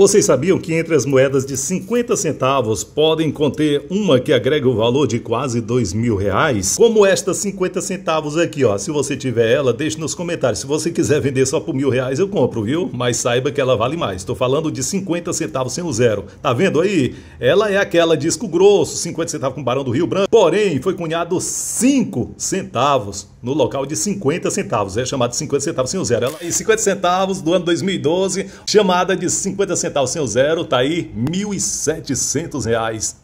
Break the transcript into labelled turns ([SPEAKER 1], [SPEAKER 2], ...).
[SPEAKER 1] Vocês sabiam que entre as moedas de 50 centavos podem conter uma que agrega o valor de quase 2 mil reais? Como esta 50 centavos aqui, ó. Se você tiver ela, deixe nos comentários. Se você quiser vender só por mil reais, eu compro, viu? Mas saiba que ela vale mais. Estou falando de 50 centavos sem o zero. Tá vendo aí? Ela é aquela disco grosso, 50 centavos com Barão do Rio Branco. Porém, foi cunhado 5 centavos no local de 50 centavos. É chamada de 50 centavos sem o zero. Ela é 50 centavos do ano 2012, chamada de 50 centavos sem o zero, tá aí R$ 1.700.